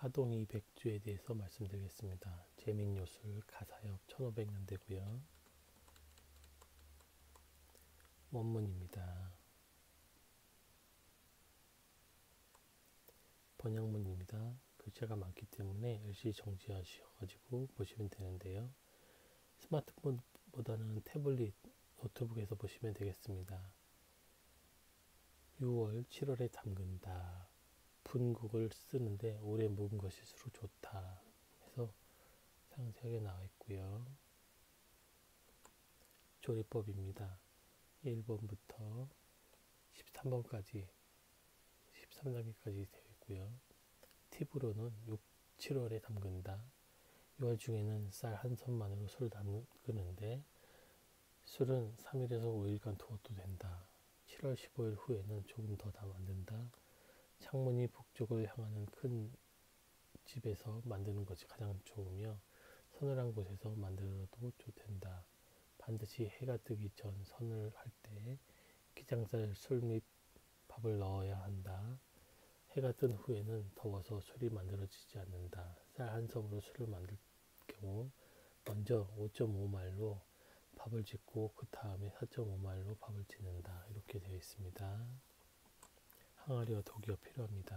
하동이 백주에 대해서 말씀드리겠습니다. 재민요술 가사엽 1500년대고요. 원문입니다. 번역문입니다. 글자가 많기 때문에 일시 정지하셔가지고 보시면 되는데요. 스마트폰보다는 태블릿, 노트북에서 보시면 되겠습니다. 6월, 7월에 담근다. 분국을 쓰는데 오래 묵은 것일수록 좋다. 해서 상세하게 나와 있고요. 조리법입니다. 1번부터 13번까지 13단계까지 되어 있고요. 팁으로는 6, 7월에 담근다. 6월 중에는 쌀 한 선만으로 술을 담그는데 술은 3일에서 5일간 두어도 된다. 7월 15일 후에는 조금 더다 만든다. 창문이 북쪽을 향하는 큰 집에서 만드는 것이 가장 좋으며 서늘한 곳에서 만들어도 좋된다. 반드시 해가 뜨기 전 선을 할 때 기장살 술및 밥을 넣어야 한다. 해가 뜬 후에는 더워서 술이 만들어지지 않는다. 쌀 한 섬으로 술을 만들 경우 먼저 5.5말로 밥을 짓고 그 다음에 4.5말로 밥을 짓는다. 이렇게 되어 있습니다. 항아리와 독이가 필요합니다.